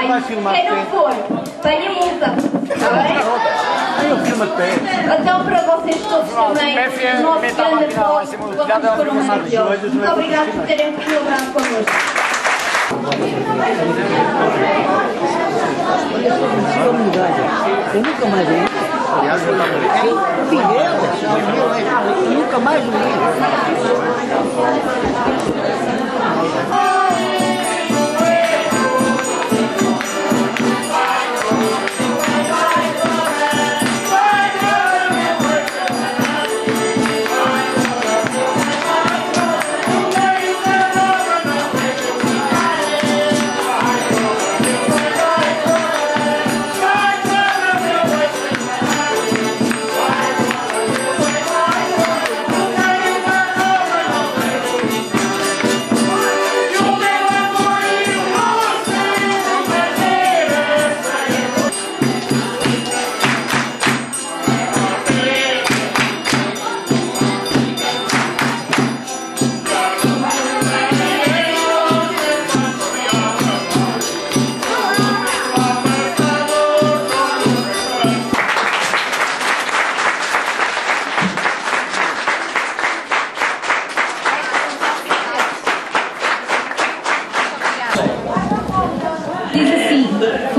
Filmar Quem não for, tenha multa. Está bem? Eu filmo de pé. Então, para vocês todos também, PFM, nosso grande vocês telhado, foram é uma maravilhosos. Muito obrigado por terem colaborado connosco. Eu nunca mais vi. Aliás, eu estava Figueiredo, eu nunca mais vi.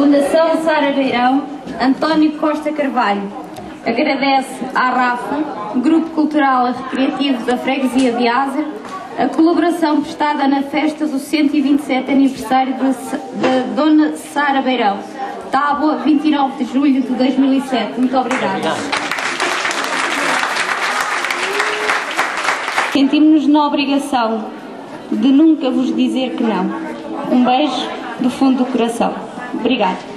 Fundação Sara Beirão, António Costa Carvalho. Agradece à Rafa, Grupo Cultural Recreativo da Freguesia de Azer, a colaboração prestada na festa do 127 aniversário de Dona Sara Beirão. Tábua, 29 de julho de 2007. Muito obrigada. Sentimos-nos na obrigação de nunca vos dizer que não. Um beijo do fundo do coração. Obrigada.